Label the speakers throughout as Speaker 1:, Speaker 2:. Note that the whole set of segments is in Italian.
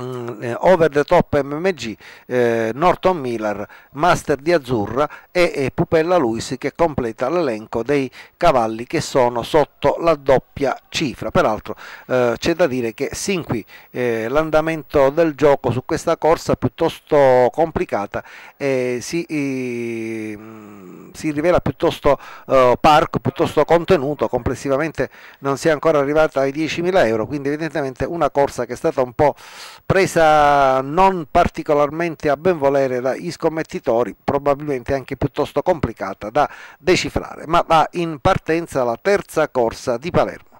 Speaker 1: Mm, eh, over the top MMG, eh, Norton Miller, Master di Azzurra e, e Pupella Luis che completa l'elenco dei cavalli che sono sotto la doppia cifra. Peraltro eh, c'è da dire che sin qui eh, l'andamento del gioco su questa corsa piuttosto complicata si, si rivela piuttosto eh, parco, piuttosto contenuto, complessivamente non si è ancora arrivata ai 10.000 euro, quindi evidentemente una corsa che è stata un po' presa non particolarmente a ben volere dagli scommettitori, probabilmente anche piuttosto complicata da decifrare, ma va in partenza la terza corsa di Palermo.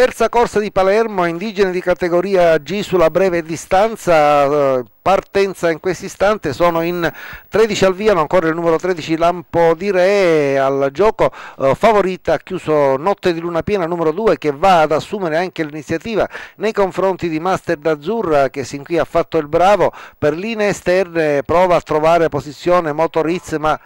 Speaker 1: Terza corsa di Palermo, indigene di categoria G sulla breve distanza, eh, partenza in questo istante, sono in 13 al via, ancora il numero 13 Lampo di Re al gioco, eh, favorita, chiuso Notte di Luna Piena numero 2 che va ad assumere anche l'iniziativa nei confronti di Master d'Azzurra che sin qui ha fatto il bravo, per linee esterne prova a trovare posizione Motoriz ma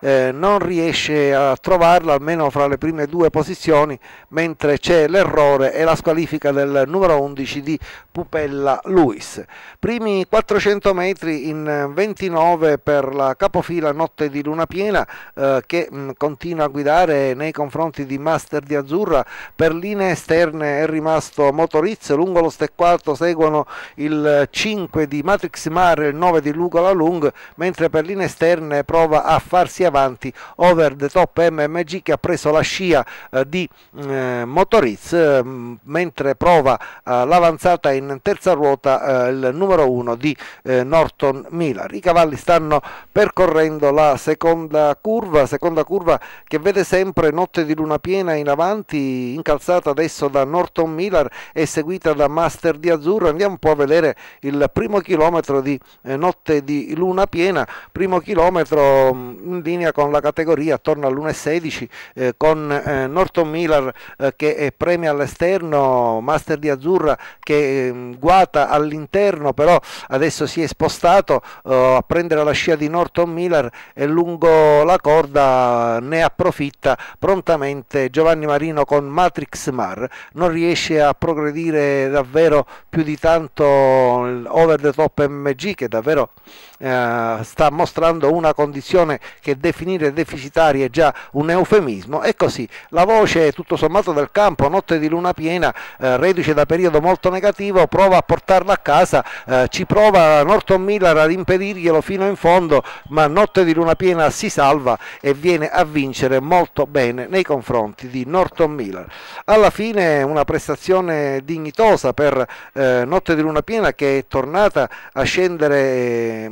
Speaker 1: eh, non riesce a trovarla almeno fra le prime due posizioni mentre c'è l'errore e la squalifica del numero 11 di Pupella Luis. Primi 400 metri in 29 per la capofila Notte di Luna Piena eh, che mh, continua a guidare nei confronti di Master di Azzurra. Per linee esterne è rimasto Motoriz, lungo lo steccato seguono il 5 di Matrix Mare e il 9 di Lugo La Lung, mentre per linee esterne prova a farsi avanti Over the Top MMG che ha preso la scia eh, di eh, Motoriz, eh, mentre prova l'avanzata in terza ruota il numero 1 di Norton Miller. I cavalli stanno percorrendo la seconda curva, seconda curva che vede sempre Notte di Luna Piena in avanti, incalzata adesso da Norton Miller e seguita da Master di Azzurro. Andiamo un po' a vedere il primo chilometro di Notte di Luna Piena, primo chilometro mm, in linea con la categoria attorno all'1.16 eh, con eh, Norton Miller eh, che premia all'esterno, Master di Azzurra che guata all'interno però adesso si è spostato uh, a prendere la scia di Norton Miller e lungo la corda ne approfitta prontamente Giovanni Marino con Matrix Mar. Non riesce a progredire davvero più di tanto over the top MG che davvero uh, sta mostrando una condizione che definire deficitaria è già un eufemismo e così la voce tutto sommato del campo notte di luna piena uh, reduce da periodo molto negativo prova a portarla a casa, eh, ci prova Norton Miller ad impedirglielo fino in fondo, ma Notte di Luna Piena si salva e viene a vincere molto bene nei confronti di Norton Miller. Alla fine una prestazione dignitosa per eh, Notte di Luna Piena che è tornata a scendere eh,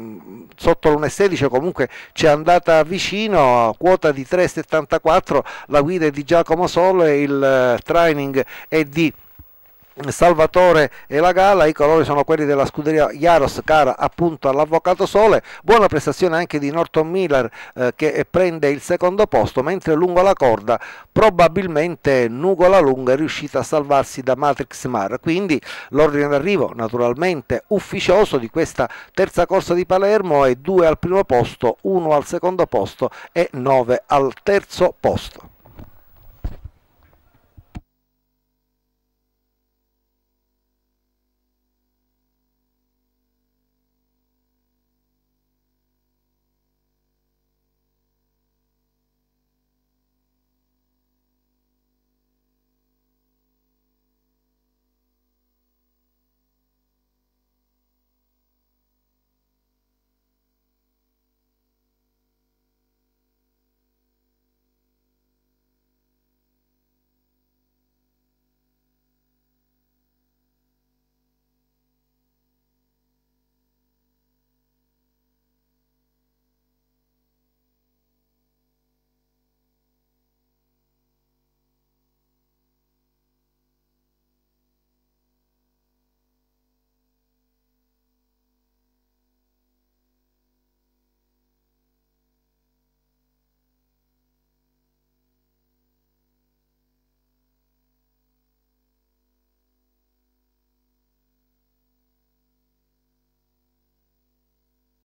Speaker 1: sotto l'1,16 comunque ci è andata vicino a quota di 3,74 la guida è di Giacomo Sole il eh, training è di Salvatore e la Gala, i colori sono quelli della scuderia Jaros cara appunto all'Avvocato Sole, buona prestazione anche di Norton Miller eh, che prende il secondo posto, mentre lungo la corda probabilmente Nugola Lunga è riuscita a salvarsi da Matrix Mar, quindi l'ordine d'arrivo naturalmente ufficioso di questa terza corsa di Palermo è 2 al primo posto, 1 al secondo posto e 9 al terzo posto.